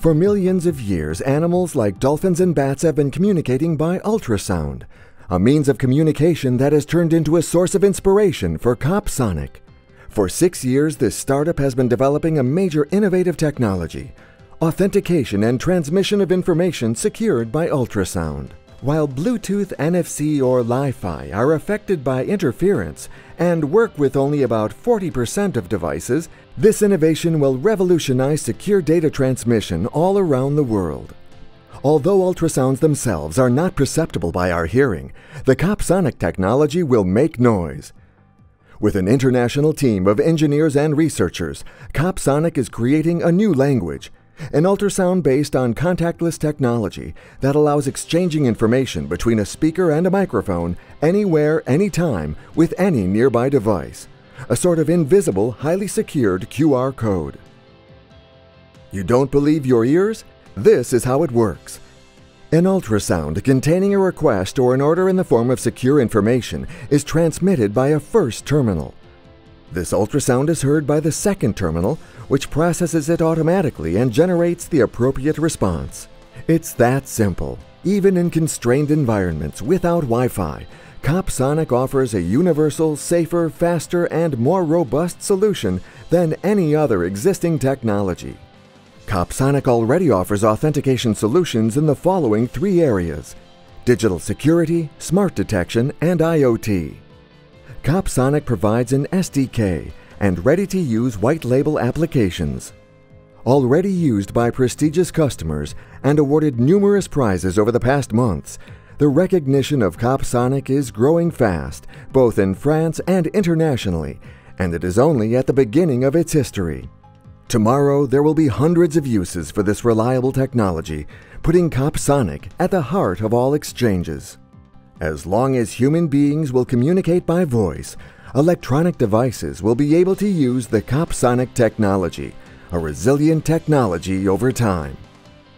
For millions of years, animals like dolphins and bats have been communicating by ultrasound, a means of communication that has turned into a source of inspiration for CopSonic. For six years, this startup has been developing a major innovative technology authentication and transmission of information secured by ultrasound. While Bluetooth, NFC, or Li Fi are affected by interference and work with only about 40% of devices, this innovation will revolutionize secure data transmission all around the world. Although ultrasounds themselves are not perceptible by our hearing, the CopSonic technology will make noise. With an international team of engineers and researchers, CopSonic is creating a new language, an ultrasound based on contactless technology that allows exchanging information between a speaker and a microphone anywhere, anytime, with any nearby device. A sort of invisible, highly secured QR code. You don't believe your ears? This is how it works. An ultrasound containing a request or an order in the form of secure information is transmitted by a first terminal. This ultrasound is heard by the second terminal, which processes it automatically and generates the appropriate response. It's that simple. Even in constrained environments without Wi-Fi, CopSonic offers a universal, safer, faster, and more robust solution than any other existing technology. CopSonic already offers authentication solutions in the following three areas digital security, smart detection, and IoT. CopSonic provides an SDK and ready-to-use white label applications. Already used by prestigious customers and awarded numerous prizes over the past months, the recognition of CopSonic is growing fast, both in France and internationally, and it is only at the beginning of its history. Tomorrow, there will be hundreds of uses for this reliable technology, putting CopSonic at the heart of all exchanges. As long as human beings will communicate by voice, electronic devices will be able to use the CopSonic technology, a resilient technology over time.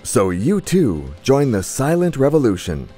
So you too join the silent revolution